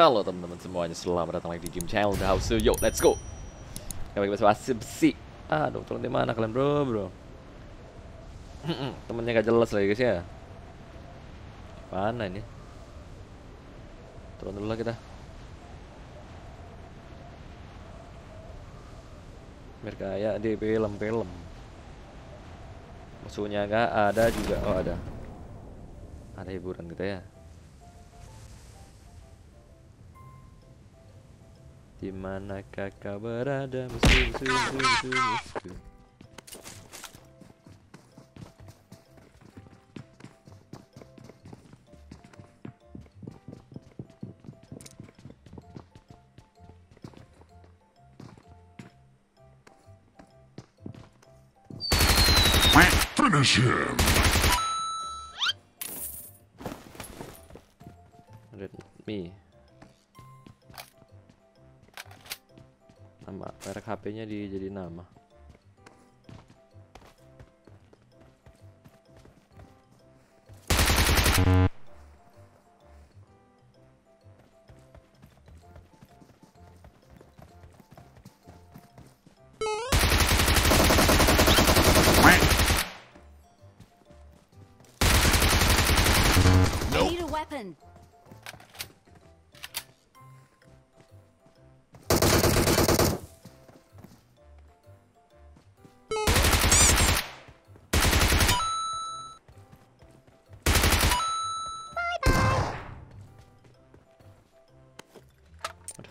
Halo teman-teman semuanya, selamat datang lagi di Gym Channel The House. Yo, let's go. Kami bahas basi besi. Aduh, turun di mana kalian bro, bro? Temennya gak jelas lagi guys ya. Mana ini? Turun dulu lah kita. Biar kayak di film-film. Musuhnya gak ada juga. Oh ada. Ada hiburan kita ya. Di mana kakak berada musuh musuh musuh musuh musuh Finish him! Red me HP-nya dijadi nama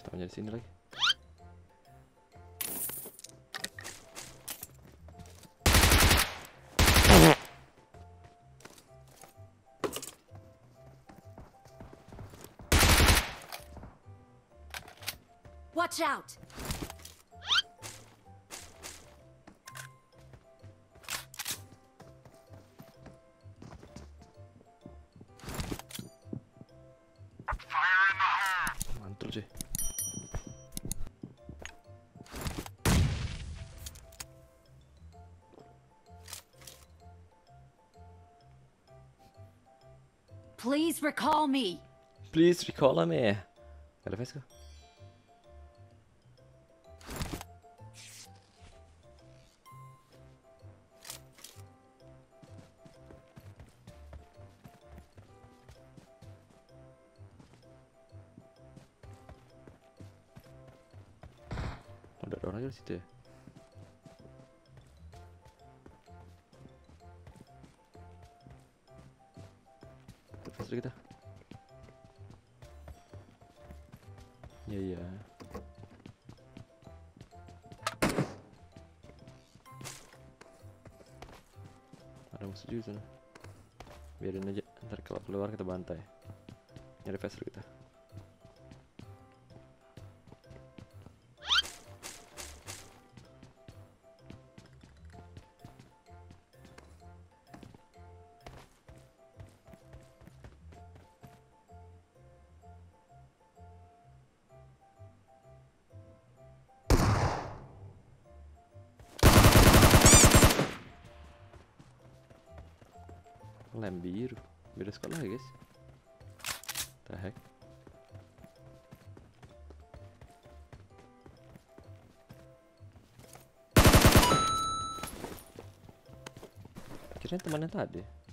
Aduh temannya di sini lagi Watch out. Please recall me. Please recall me Gak ada Dulu kita. Iya iya. Ada musuh juga sana. Biarin aja. Ntar kalau keluar kita bantai. Nyari faster kita. Lem biru. Beda sekolah guys. The heck? Kirain temannya tadi. TPP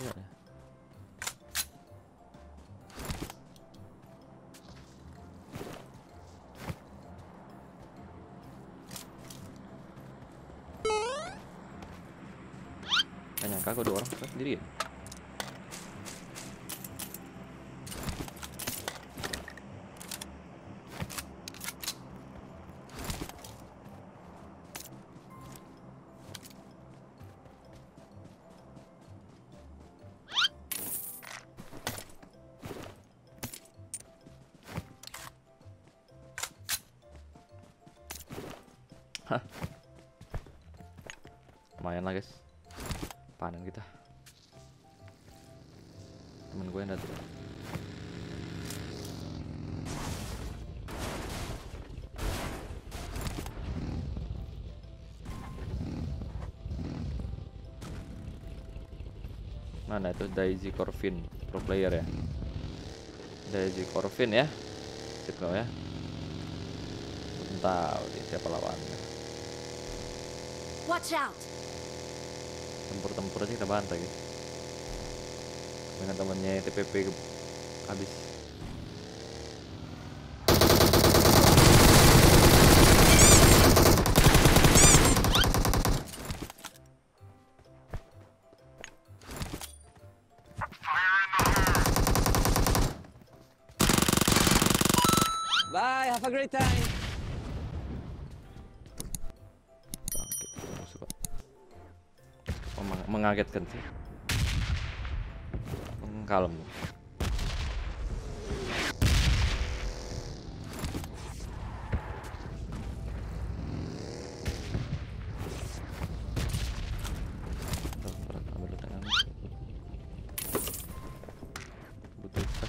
keluar kagak kok dua orang sendiri ya? Lumayan lah guys. Panen kita. Temen gue yang datang. Mana itu Daisy Corvin pro player ya? Daisy Corvin ya. Kau ya. Belum tahu siapa lawannya. Watch out! tempur-tempur aja kita bantai dengan temannya TPP habis Bye, have a great time. Mengagetkan sih. Kalem.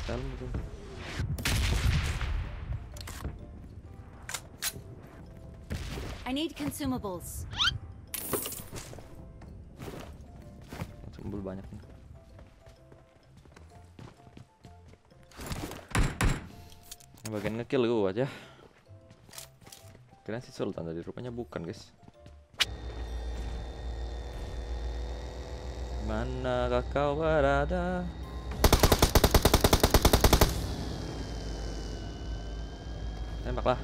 Dalam butuh I need consumables. Sembul banyak nih. Bagian ngekill gua aja. Kira si Sultan tadi rupanya bukan, guys. Manakah kau berada? Tembaklah.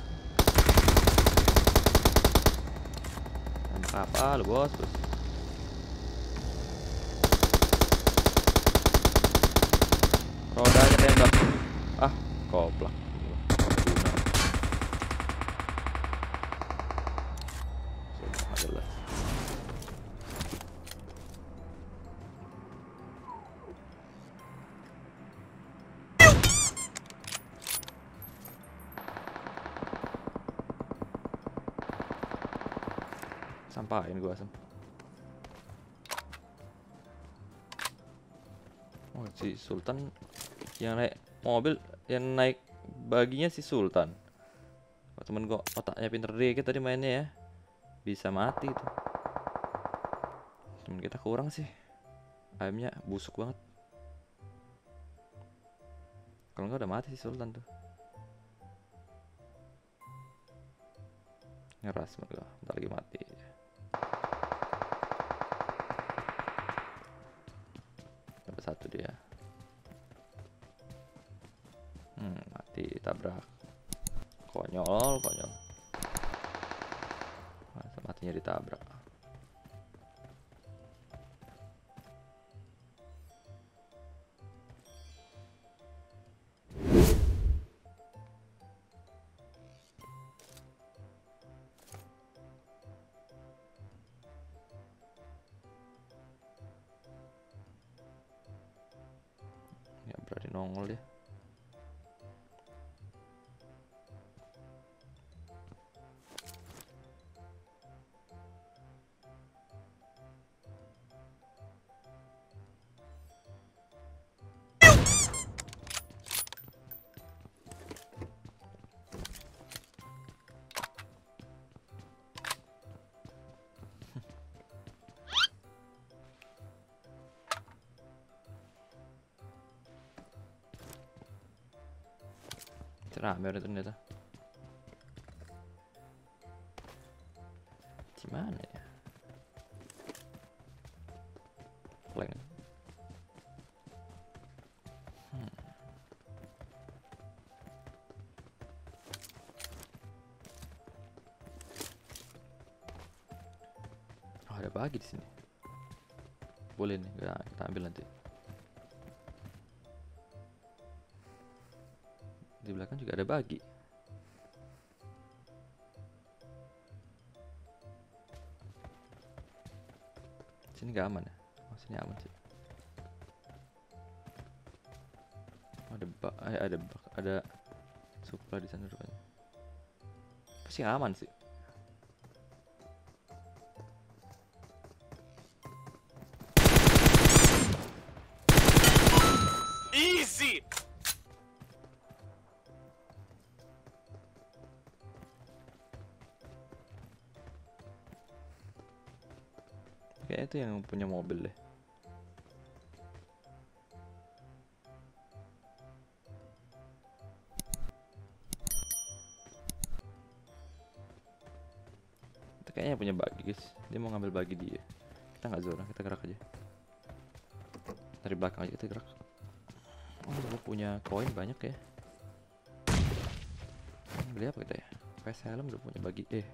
Tembak apa lu, bos? bos? Sampahin gua asem. Oh, si Sultan yang naik mobil yang naik baginya si Sultan. Oh, temen gua otaknya pinter dikit tadi mainnya ya. Bisa mati tuh. Temen kita kurang sih. Ayamnya busuk banget. Kalau enggak udah mati si Sultan tuh. Ngeras gua, bentar lagi mati. Satu dia. Hmm, mati tabrak. Konyol, konyol. Masa matinya ditabrak. 걸려? Dia. Rame udah ternyata. Gimana ya? Flank. Hmm. Oh, ada bagi di sini. boleh nih kita ambil nanti di belakang juga ada bagi. Sini gak aman ya? Oh, sini aman sih. Ada bak eh, ada bak ada supply di sana rupanya. Pasti aman sih itu yang punya mobil deh. Itu kayaknya punya bagi guys. Dia mau ngambil bagi dia. Kita nggak zona, kita gerak aja. Dari belakang aja kita gerak. Oh, gue punya koin banyak ya. Beli apa kita ya? PS helm udah punya bagi. Eh.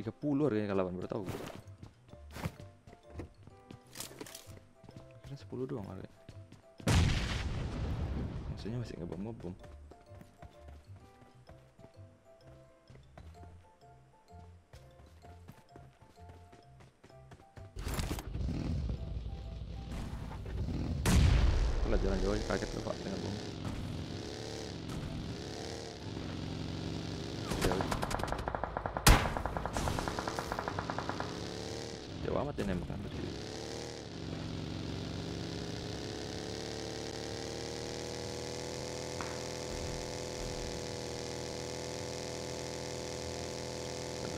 30 harganya kalapan baru tahu. Kira 10 doang harganya. Maksudnya masih ngebom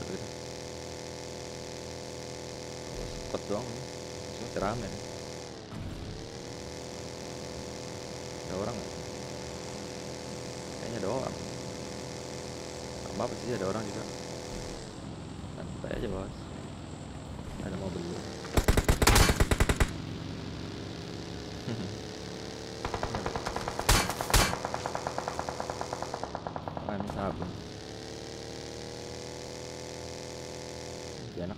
gitu. Sempet doang, masih rame nih. Ada orang nggak? Kayaknya ada orang. Apa-apa sih ada orang juga. Santai aja bos. Ada mobil dulu. Ah, ini sabun. Ini enak.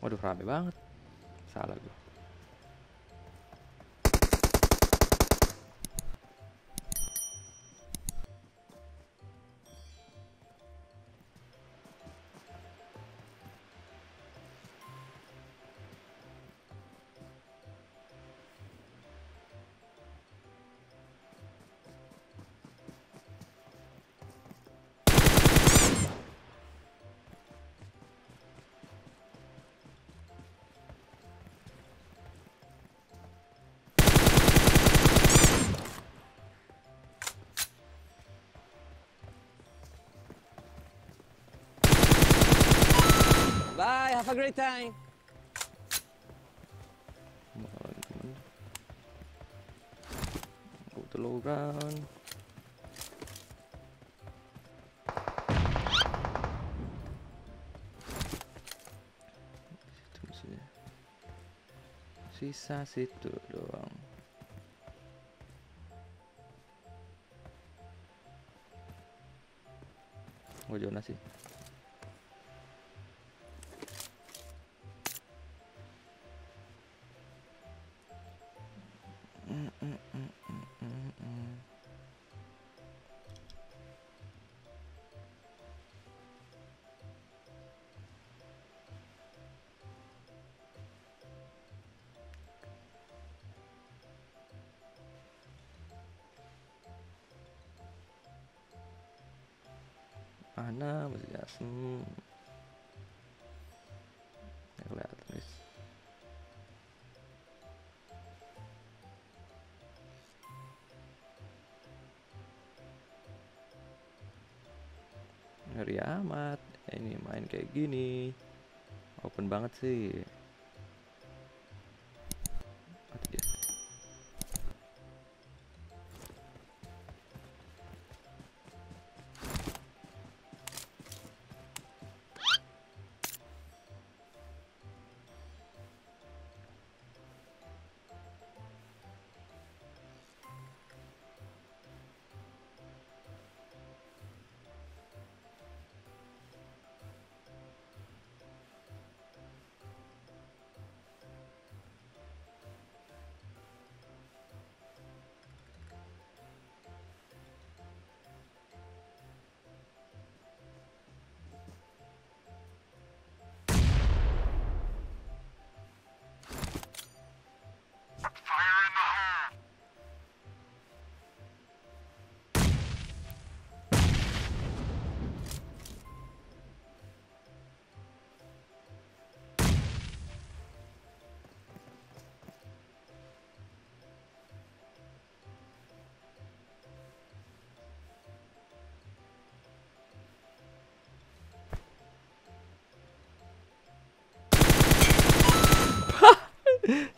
Waduh rame banget. Salah gue. A great time. Go to low ground. Sisa situ doang. Gue Jonas sih. Mana masih asem. Kelihatan guys. Ngeri amat. Ini main kayak gini. Open banget sih.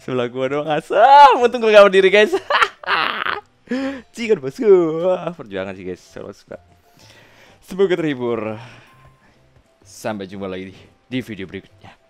Sebelah gua doang asam. Untung gua gak berdiri guys. Cikan bosku. Perjuangan sih guys. Kalau suka. Semoga terhibur. Sampai jumpa lagi di video berikutnya.